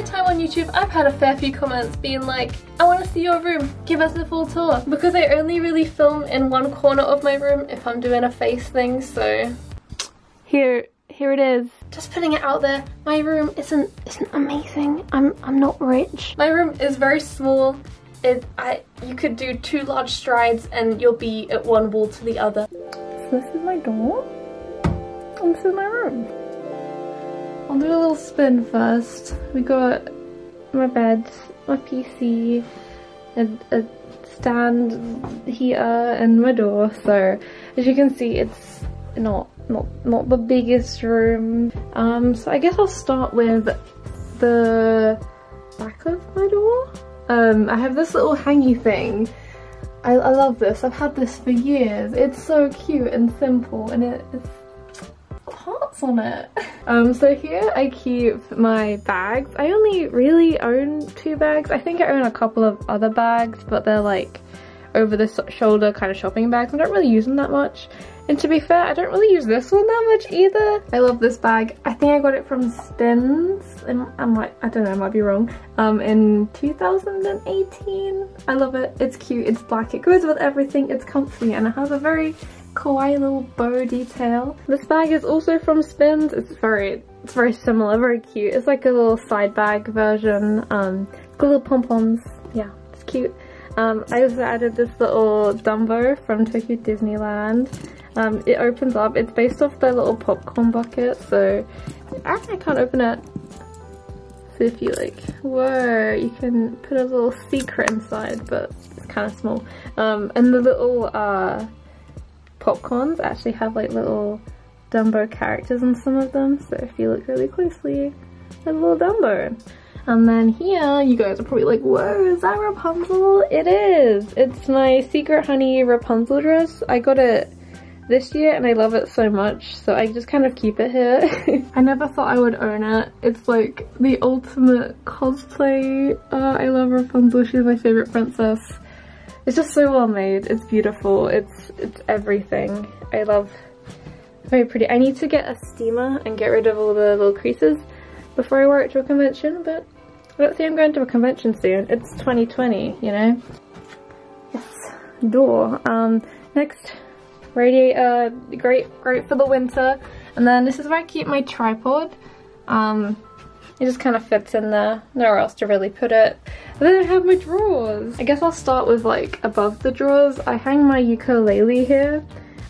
my time on YouTube, I've had a fair few comments being like, I want to see your room, give us a full tour. Because I only really film in one corner of my room if I'm doing a face thing, so here, here it is. Just putting it out there, my room isn't isn't amazing. I'm I'm not rich. My room is very small. It I you could do two large strides and you'll be at one wall to the other. So this is my door. And this is my room. I'll do a little spin first. We got my bed, my PC, a, a stand here, and my door. So as you can see, it's not not not the biggest room. Um, so I guess I'll start with the back of my door. Um, I have this little hangy thing. I, I love this. I've had this for years. It's so cute and simple, and it, it's hearts on it. Um, so here I keep my bags. I only really own two bags. I think I own a couple of other bags, but they're like over the shoulder kind of shopping bags. I don't really use them that much. And to be fair, I don't really use this one that much either. I love this bag. I think I got it from Spinns. And I might, I don't know, I might be wrong. Um, in 2018. I love it. It's cute. It's black. It goes with everything. It's comfy and it has a very kawaii little bow detail. This bag is also from Spinns. It's very, it's very similar, very cute. It's like a little side bag version. Um, got little pom-poms. Yeah, it's cute. Um, I also added this little Dumbo from Tokyo Disneyland. Um, it opens up. It's based off the little popcorn bucket, so actually I can't open it. So if you like, whoa, you can put a little secret inside, but it's kind of small. Um, and the little uh, popcorns actually have like little Dumbo characters in some of them, so if you look really closely, there's a little Dumbo. And then here, you guys are probably like, whoa, is that Rapunzel? It is! It's my Secret Honey Rapunzel dress. I got it this year and I love it so much so I just kind of keep it here. I never thought I would own it. It's like the ultimate cosplay. Uh, I love Rapunzel, she's my favorite princess. It's just so well made, it's beautiful, it's, it's everything. I love, very pretty. I need to get a steamer and get rid of all the little creases before I wear it to a convention but let's see I'm going to a convention soon. It's 2020, you know? Yes, door. Um, next radiator, great, great for the winter. And then this is where I keep my tripod. Um, it just kind of fits in there, nowhere else to really put it. And then I have my drawers. I guess I'll start with like above the drawers. I hang my ukulele here.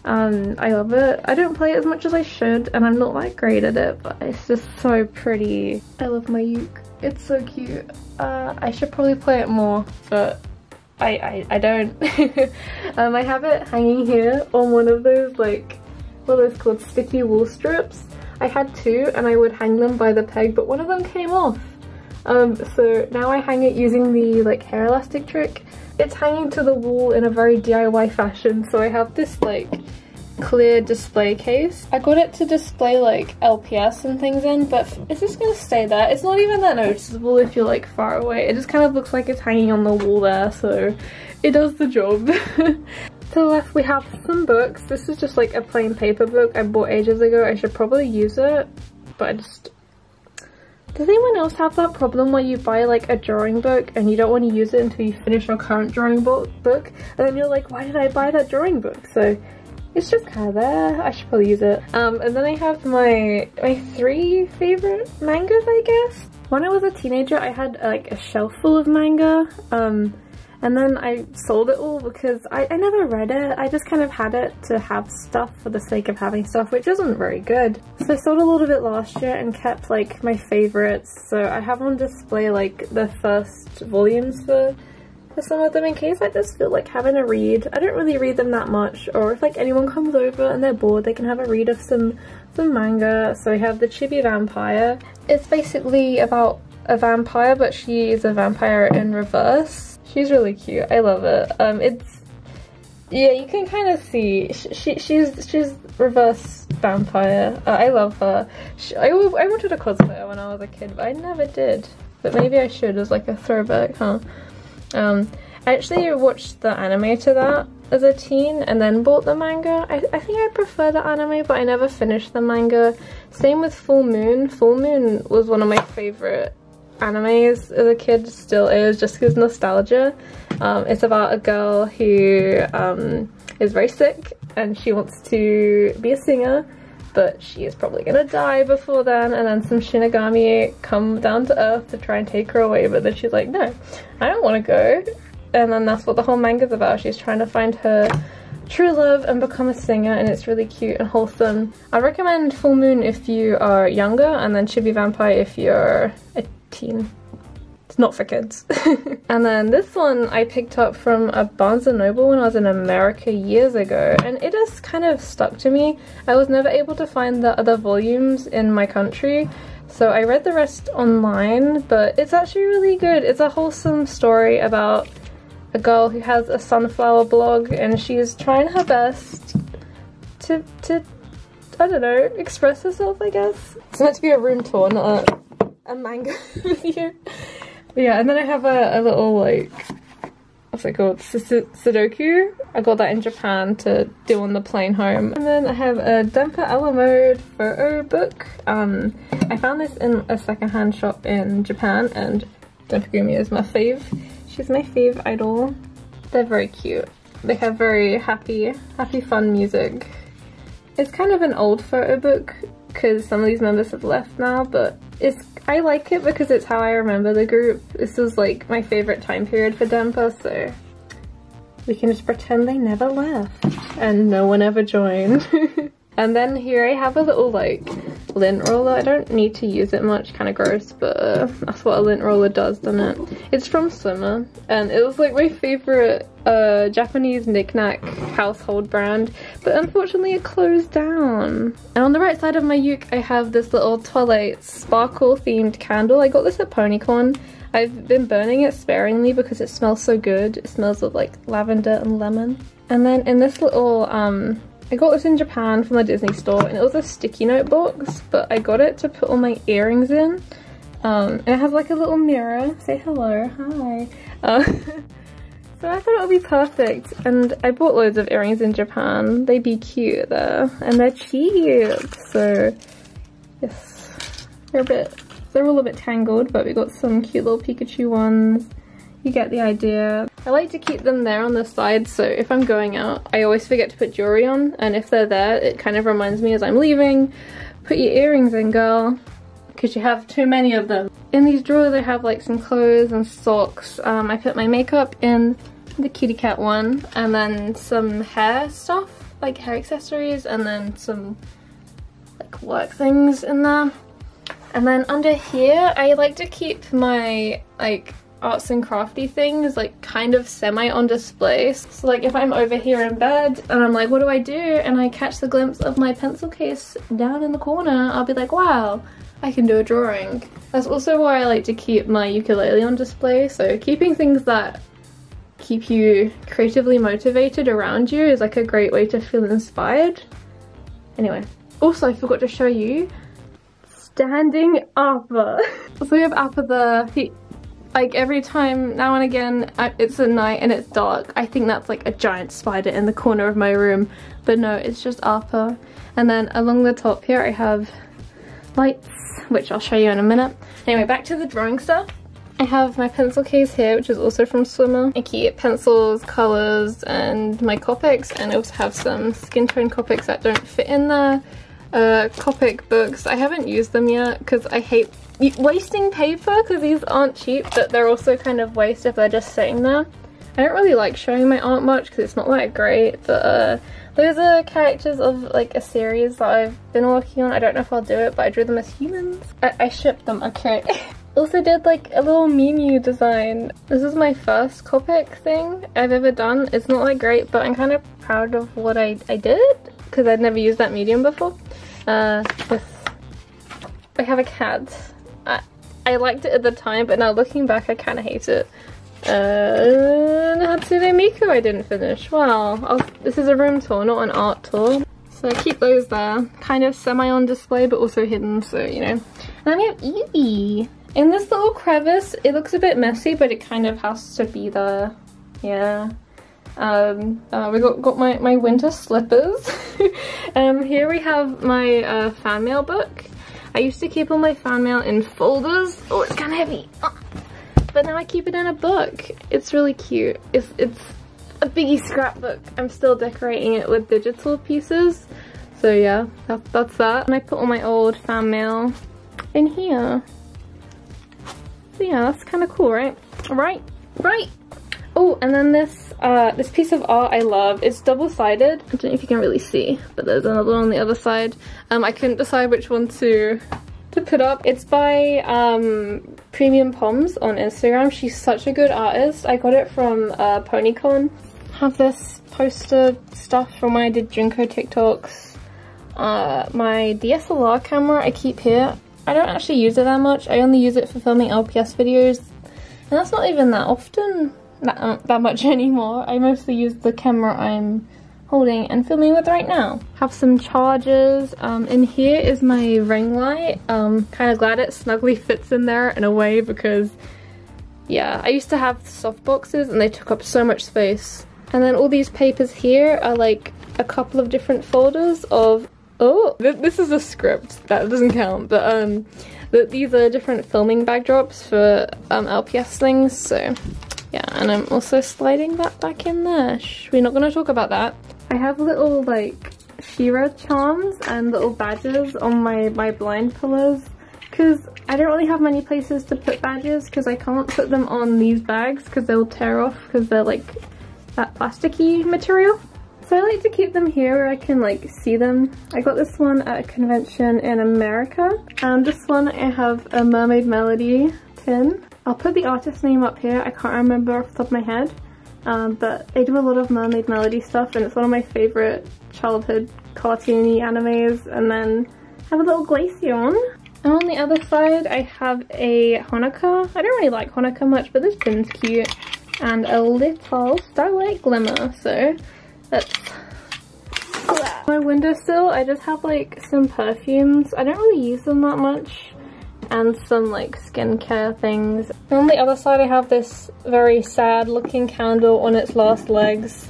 Um, I love it. I don't play it as much as I should and I'm not that great at it, but it's just so pretty. I love my uke. It's so cute. Uh, I should probably play it more, but I, I, I don't. um, I have it hanging here on one of those like, what are those called, sticky wool strips. I had two and I would hang them by the peg, but one of them came off. Um, so now I hang it using the like hair elastic trick. It's hanging to the wall in a very DIY fashion, so I have this like clear display case. I got it to display like LPS and things in, but it's just gonna stay there. It's not even that noticeable if you're like far away. It just kind of looks like it's hanging on the wall there, so it does the job. to the left we have some books. This is just like a plain paper book I bought ages ago. I should probably use it, but I just... Does anyone else have that problem where you buy like a drawing book and you don't want to use it until you finish your current drawing book, book and then you're like, why did I buy that drawing book? So it's just kind of there. I should probably use it. Um, and then I have my, my three favorite mangas, I guess. When I was a teenager, I had like a shelf full of manga. Um, and then I sold it all because I, I never read it. I just kind of had it to have stuff for the sake of having stuff, which isn't very good. So I sold a little bit last year and kept like my favorites. So I have on display like the first volumes for for some of them in case I just feel like having a read. I don't really read them that much or if like anyone comes over and they're bored they can have a read of some some manga. So we have the Chibi Vampire. It's basically about a vampire but she is a vampire in reverse. She's really cute. I love it. Um, it's yeah, you can kind of see she, she's she's reverse vampire. Uh, I love her. She, I, I wanted a cosplayer when I was a kid, but I never did. But maybe I should as like a throwback, huh? Um, I actually watched the anime to that as a teen and then bought the manga. I, I think I prefer the anime but I never finished the manga. Same with Full Moon. Full Moon was one of my favorite animes as a kid, still is, just because nostalgia. Um, it's about a girl who um, is very sick and she wants to be a singer but she is probably gonna die before then and then some Shinigami come down to earth to try and take her away but then she's like no I don't want to go and then that's what the whole manga's about she's trying to find her true love and become a singer and it's really cute and wholesome. I recommend Full Moon if you are younger and then Chibi Vampire if you're a teen. It's not for kids. and then this one I picked up from a Barnes & Noble when I was in America years ago and it has kind of stuck to me. I was never able to find the other volumes in my country so I read the rest online but it's actually really good. It's a wholesome story about a girl who has a sunflower blog and she's trying her best to, to I don't know, express herself I guess. It's meant to be a room tour, not a, a manga review. yeah, and then I have a, a little like, what's it called, Sudoku. I got that in Japan to do on the plane home. And then I have a Denpa Alamode photo book. Um, I found this in a secondhand shop in Japan and Denpa is my fave. She's my fave idol. They're very cute. They have very happy, happy fun music. It's kind of an old photo book because some of these members have left now, but it's I like it because it's how I remember the group. This was like my favorite time period for Denpa, so we can just pretend they never left and no one ever joined. and then here I have a little like lint roller. I don't need to use it much, kind of gross, but uh, that's what a lint roller does, doesn't it? It's from Swimmer, and it was like my favorite uh, Japanese knickknack household brand, but unfortunately it closed down. And on the right side of my uke, I have this little Twilight sparkle themed candle. I got this at Ponycon. I've been burning it sparingly because it smells so good. It smells of like lavender and lemon. And then in this little um, I got this in Japan from the Disney store and it was a sticky note box, but I got it to put all my earrings in. Um, and it has like a little mirror. Say hello, hi. Uh, so I thought it would be perfect. And I bought loads of earrings in Japan. They'd be cute there. And they're cheap. So yes, they're a bit, they're all a bit tangled, but we got some cute little Pikachu ones. You get the idea. I like to keep them there on the side so if I'm going out I always forget to put jewelry on and if they're there it kind of reminds me as I'm leaving put your earrings in girl because you have too many of them. In these drawers I have like some clothes and socks. Um, I put my makeup in the kitty cat one and then some hair stuff like hair accessories and then some like work things in there. And then under here I like to keep my like arts and crafty things like kind of semi on display. So like if I'm over here in bed and I'm like what do I do and I catch the glimpse of my pencil case down in the corner I'll be like wow I can do a drawing. That's also why I like to keep my ukulele on display so keeping things that keep you creatively motivated around you is like a great way to feel inspired. Anyway, also I forgot to show you standing Appa. so we have Appa the, he like every time now and again it's at night and it's dark. I think that's like a giant spider in the corner of my room. But no it's just Appa and then along the top here I have lights which I'll show you in a minute. Anyway back to the drawing stuff. I have my pencil case here which is also from Swimmer. I keep pencils, colours and my Copics. And I also have some skin tone Copics that don't fit in there. Uh, Copic books. I haven't used them yet because I hate wasting paper because these aren't cheap but they're also kind of waste if they're just sitting there. I don't really like showing my art much because it's not that great but uh, those are characters of like a series that I've been working on. I don't know if I'll do it but I drew them as humans. I, I shipped them, okay. also did like a little Mew design. This is my first Copic thing I've ever done. It's not that great but I'm kind of proud of what I, I did because I'd never used that medium before. Uh, this, I have a cat I, liked it at the time, but now looking back, I kind of hate it. Uh, Hatsune Miku I didn't finish. Well, I'll, this is a room tour, not an art tour. So I keep those there, kind of semi on display, but also hidden, so you know. And then we have Eevee. In this little crevice, it looks a bit messy, but it kind of has to be there. Yeah. Um, uh, we got, got my, my winter slippers. um, here we have my uh, fan mail book. I used to keep all my fan mail in folders. Oh, it's kind of heavy. Oh. But now I keep it in a book. It's really cute. It's, it's a biggie scrapbook. I'm still decorating it with digital pieces. So yeah, that, that's that. And I put all my old fan mail in here. So yeah, that's kind of cool, right? Right, right. Oh, and then this uh, this piece of art I love. It's double-sided. I don't know if you can really see, but there's another one on the other side. Um, I couldn't decide which one to to put up. It's by um, Premium Poms on Instagram. She's such a good artist. I got it from uh, PonyCon. Have this poster stuff from when I did Junko TikToks. Uh, my DSLR camera I keep here. I don't actually use it that much. I only use it for filming LPS videos. And that's not even that often, that, that much anymore. I mostly use the camera I'm holding and filming with right now. Have some chargers. Um, in here is my ring light. Um, kind of glad it snugly fits in there in a way because yeah, I used to have soft boxes and they took up so much space. And then all these papers here are like a couple of different folders of Oh, th this is a script. That doesn't count. But um, th these are different filming backdrops for um, LPS things. So yeah, and I'm also sliding that back in there. Shh, we're not to talk about that. I have little like She-Ra charms and little badges on my, my blind pillows because I don't really have many places to put badges because I can't put them on these bags because they'll tear off because they're like that plasticky material. So I like to keep them here where I can like see them. I got this one at a convention in America. And this one I have a Mermaid Melody tin. I'll put the artist name up here. I can't remember off the top of my head. Um, but they do a lot of Mermaid Melody stuff and it's one of my favorite childhood cartoony animes. And then have a little Glaceon. And on the other side I have a Honoka. I don't really like Honoka much but this pin's cute. And a little Starlight Glimmer. So that's my windowsill. I just have like some perfumes. I don't really use them that much. And some like skincare things. On the other side I have this very sad looking candle on its last legs.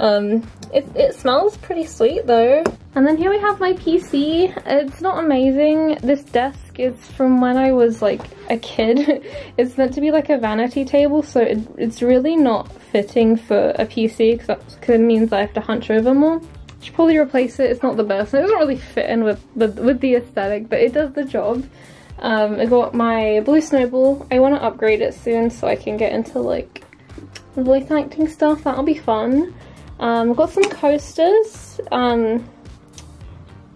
Um, it, it smells pretty sweet though. And then here we have my PC. It's not amazing. This desk is from when I was like a kid. it's meant to be like a vanity table so it, it's really not fitting for a PC because it means I have to hunch over more. Should probably replace it. It's not the best. It doesn't really fit in with the, with the aesthetic but it does the job. Um, I got my Blue Snowball. I want to upgrade it soon so I can get into like voice acting stuff. That'll be fun. Um, I've got some coasters. Um,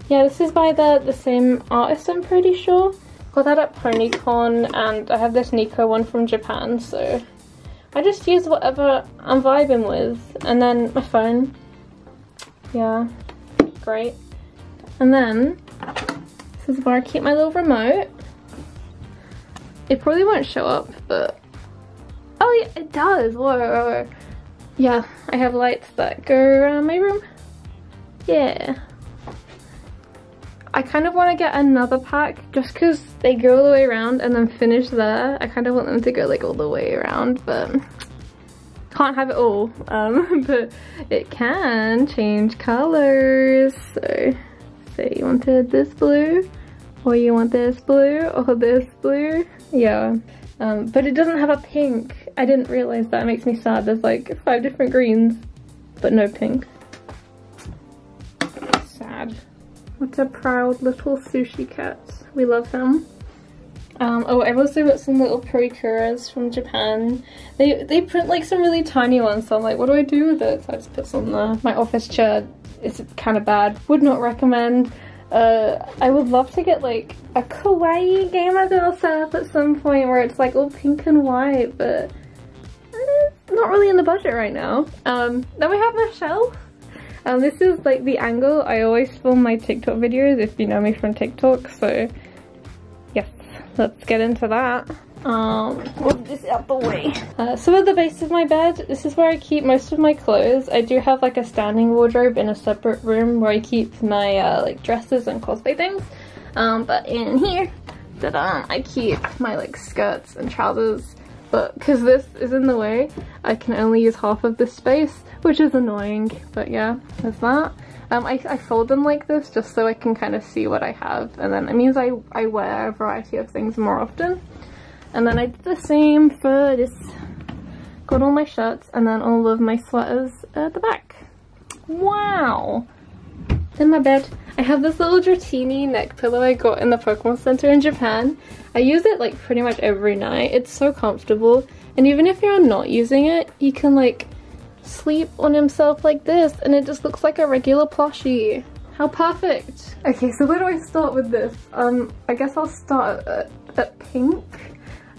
yeah, this is by the, the same artist, I'm pretty sure. Got that at PonyCon, and I have this Nico one from Japan, so I just use whatever I'm vibing with. And then my phone. Yeah, great. And then, this is where I keep my little remote. It probably won't show up, but... Oh yeah, it does! Whoa! yeah, I have lights that go around my room. Yeah. I kind of want to get another pack just because they go all the way around and then finish there. I kind of want them to go like all the way around, but can't have it all. Um, but it can change colors. So say you wanted this blue or you want this blue or this blue. Yeah. Um, but it doesn't have a pink. I didn't realize that. It makes me sad. There's like five different greens, but no pink. Sad. What a proud little sushi cat. We love them. Um, oh, I've also got some little purikuras from Japan. They they print like some really tiny ones, so I'm like, what do I do with it? So I just put some there. my office chair. It's kind of bad. Would not recommend. Uh, I would love to get like a kawaii gamer girl setup at some point where it's like all pink and white, but it's not really in the budget right now. Um, then we have my shelf. Um, this is like the angle I always film my TikTok videos if you know me from TikTok, so yes, let's get into that. Um, move this out the way. Uh, so at the base of my bed, this is where I keep most of my clothes. I do have like a standing wardrobe in a separate room where I keep my uh, like dresses and cosplay things. Um, but in here, um, I keep my like skirts and trousers. but because this is in the way, I can only use half of this space, which is annoying, but yeah, there's that. Um, I, I fold them like this just so I can kind of see what I have, and then it means I, I wear a variety of things more often. And then I did the same for this, got all my shirts and then all of my sweaters at the back. Wow! In my bed. I have this little Dratini neck pillow I got in the Pokemon Center in Japan. I use it like pretty much every night. It's so comfortable. And even if you're not using it, you can like sleep on himself like this and it just looks like a regular plushie. How perfect. Okay, so where do I start with this? Um, I guess I'll start at, at pink.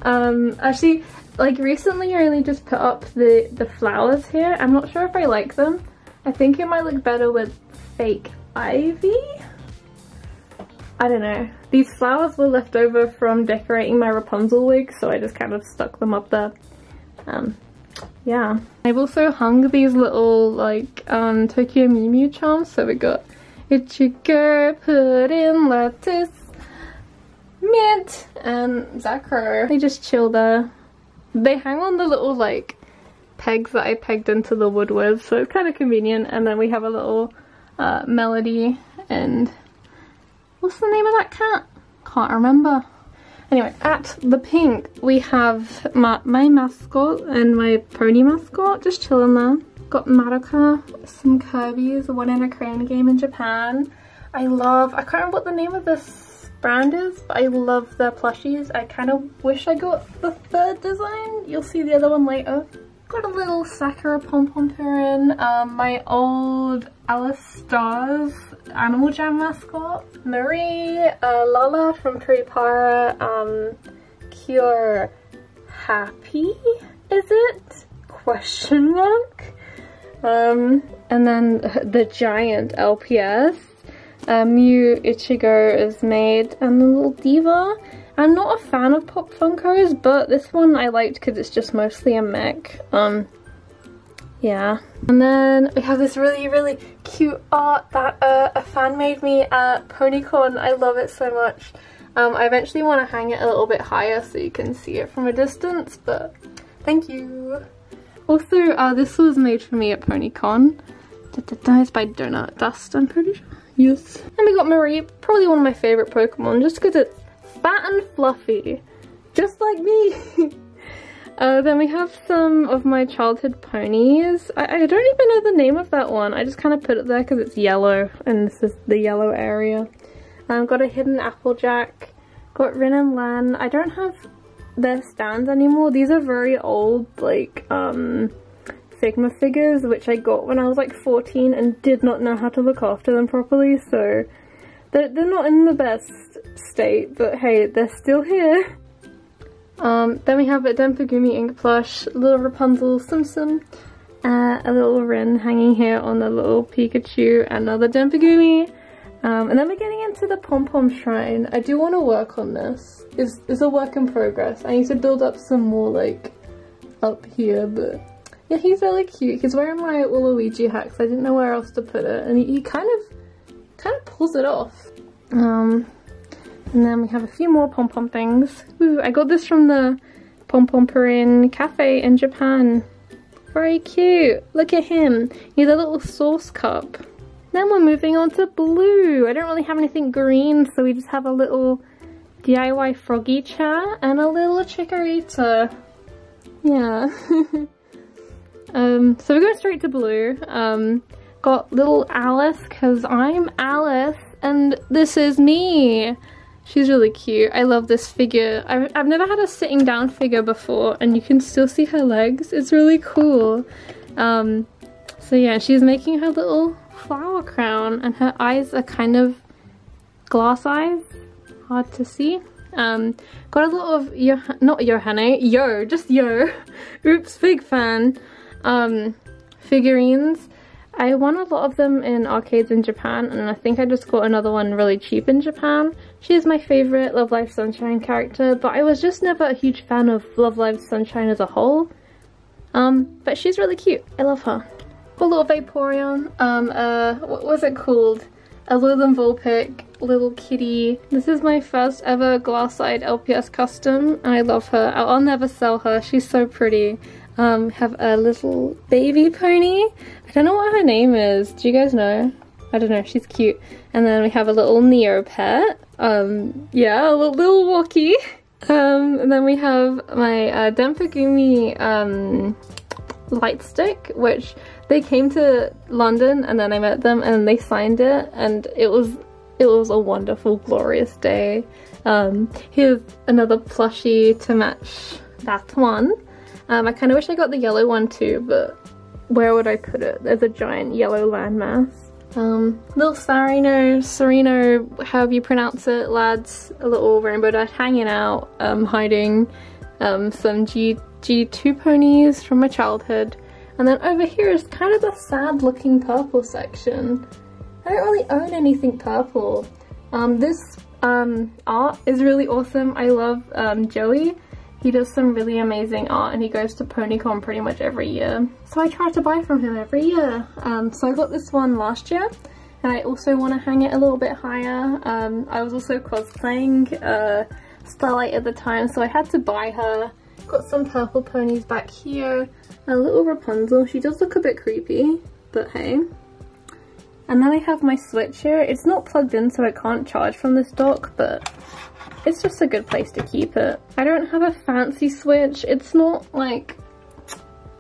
Um, actually, like recently I only just put up the, the flowers here. I'm not sure if I like them. I think it might look better with fake ivy? I don't know. These flowers were left over from decorating my Rapunzel wig, so I just kind of stuck them up there. Um, yeah. I've also hung these little, like, um, Tokyo Mew Mew charms, so we got Ichigo, Puddin, Lettuce, Mint, and Zakuro. They just chill there. They hang on the little, like, pegs that I pegged into the wood with, so it's kind of convenient. And then we have a little uh, Melody and what's the name of that cat? Can't remember. Anyway, at the pink we have my, my mascot and my pony mascot just chilling there. Got Madoka, some Kirby's, one in a crane game in Japan. I love, I can't remember what the name of this brand is, but I love their plushies. I kind of wish I got the third design. You'll see the other one later. Got a little Sakura pom-pom in, um, my old Alice Stars Animal Jam mascot, Marie, uh, Lala from Puripara, um, Cure Happy, is it? Question mark? Um, and then the giant LPS, uh, Mew Ichigo is made, and the little Diva. I'm not a fan of Pop Funkos, but this one I liked because it's just mostly a mech. Um, yeah. And then we have this really, really cute art that uh, a fan made me at PonyCon. I love it so much. Um, I eventually want to hang it a little bit higher so you can see it from a distance, but thank you. Also, uh, this was made for me at PonyCon. It's by Donut Dust, I'm pretty sure. Yes. And we got Mareep, probably one of my favourite Pokemon, just because it's fat and fluffy, just like me. uh, then we have some of my childhood ponies. I, I, don't even know the name of that one. I just kind of put it there because it's yellow and this is the yellow area. I've um, got a hidden Applejack. Got Rin and Len. I don't have their stands anymore. These are very old, like, um, Figma figures, which I got when I was like 14 and did not know how to look after them properly, so they're, they're not in the best state, but hey, they're still here. Um, then we have a Denpagumi ink plush, little Rapunzel Simpson, uh, a little Rin hanging here on the little Pikachu, another Denpagumi. Um, and then we're getting into the pom-pom shrine. I do want to work on this. It's, it's a work in progress. I need to build up some more like up here, but yeah, he's really cute. He's wearing my Waluigi because I didn't know where else to put it, and he, he kind of kind of pulls it off. Um, and then we have a few more pom-pom things. Ooh, I got this from the Pom Pom Purin cafe in Japan. Very cute. Look at him. He's a little sauce cup. Then we're moving on to blue. I don't really have anything green, so we just have a little DIY froggy chair and a little chikorita. Yeah. um, so we're going straight to blue. Um, got little Alice, because I'm Alice, and this is me. She's really cute. I love this figure. I've, I've never had a sitting down figure before and you can still see her legs. It's really cool. Um, so yeah, she's making her little flower crown and her eyes are kind of glass eyes. Hard to see. Um, got a lot of, Yo not Yohane, Yo, just Yo. Oops, big fan. Um, figurines. I won a lot of them in arcades in Japan and I think I just got another one really cheap in Japan. She is my favourite Love Live Sunshine character but I was just never a huge fan of Love Live Sunshine as a whole. Um, but she's really cute. I love her. A little Vaporeon. Um, uh, what was it called? a Alolan Vulpix little kitty. This is my first ever glass-eyed LPS custom and I love her. I'll, I'll never sell her. She's so pretty. Um, have a little baby pony. I don't know what her name is. Do you guys know? I don't know, she's cute. And then we have a little Neopet. Um, yeah, a little, little walkie. Um, and then we have my uh, Denpagumi um, light stick, which they came to London and then I met them and they signed it and it was it was a wonderful, glorious day. Um, here's another plushie to match that one. Um, I kind of wish I got the yellow one too, but where would I put it? There's a giant yellow landmass. Um, little Sarino, Sereno, however you pronounce it, lads, a little rainbow dash hanging out, um, hiding um, some G G2 ponies from my childhood. And then over here is kind of the sad looking purple section. I don't really own anything purple. Um, this um, art is really awesome. I love um, Joey. He does some really amazing art and he goes to PonyCon pretty much every year. So I try to buy from him every year. Um, so I got this one last year and I also want to hang it a little bit higher. Um, I was also cosplaying uh, Starlight at the time so I had to buy her. Got some purple ponies back here. A little Rapunzel. She does look a bit creepy, but hey. And then I have my switch here. It's not plugged in so I can't charge from this dock, but it's just a good place to keep it. I don't have a fancy switch. It's not like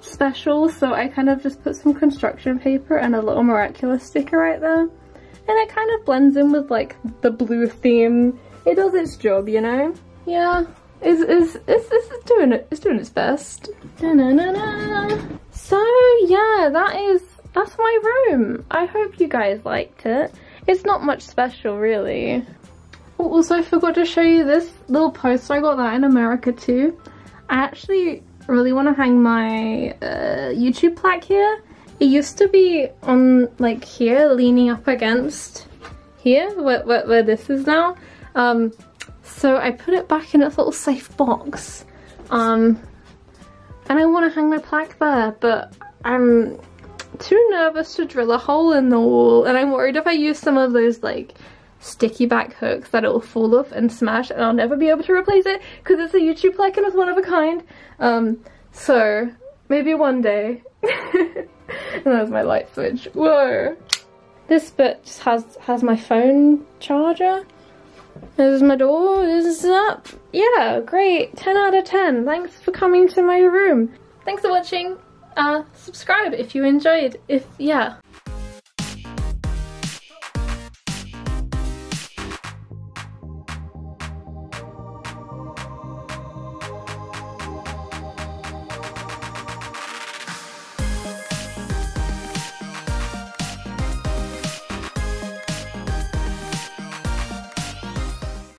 special, so I kind of just put some construction paper and a little miraculous sticker right there. And it kind of blends in with like the blue theme. It does its job, you know? Yeah, it's, it's, it's, it's doing it, it's doing its best. Da -na -na -na. So yeah, that is, that's my room. I hope you guys liked it. It's not much special really. Also, I forgot to show you this little poster. I got that in America too. I actually really want to hang my uh, YouTube plaque here. It used to be on like here, leaning up against here, where, where, where this is now. Um, so I put it back in its little safe box. Um, and I want to hang my plaque there, but I'm too nervous to drill a hole in the wall. And I'm worried if I use some of those like sticky back hooks that it'll fall off and smash and I'll never be able to replace it because it's a YouTube plaque and it's one of a kind. Um, so maybe one day. and that's my light switch. Whoa. This bit just has, has my phone charger. This is my door, this is up. Yeah, great, 10 out of 10. Thanks for coming to my room. Thanks for watching. Uh, subscribe if you enjoyed. If, yeah.